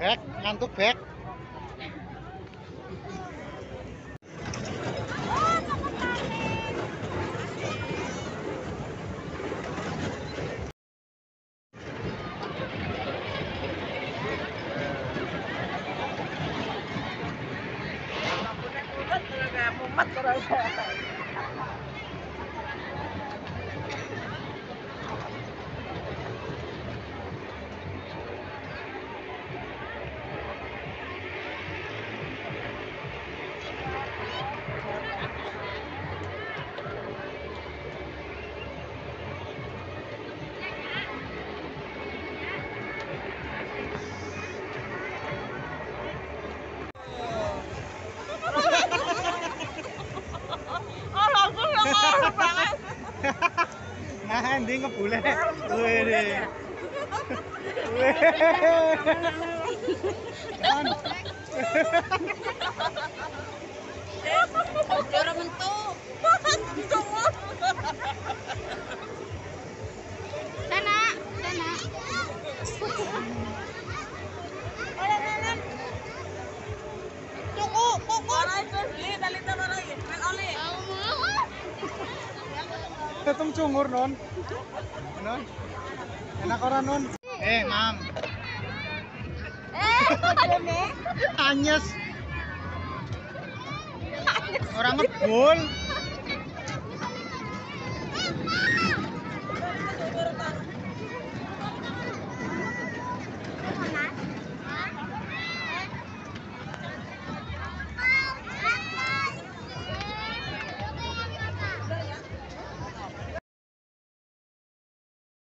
Back, ngantuk back. मत करो Nah, ini ngebule. Wih. Kan. Cara mentuk. Sana, sana. Tuku, tuku. Tetep cungur non. Non. Enak orang non. Eh, mam. Eh. Anyes. Orang ngebul.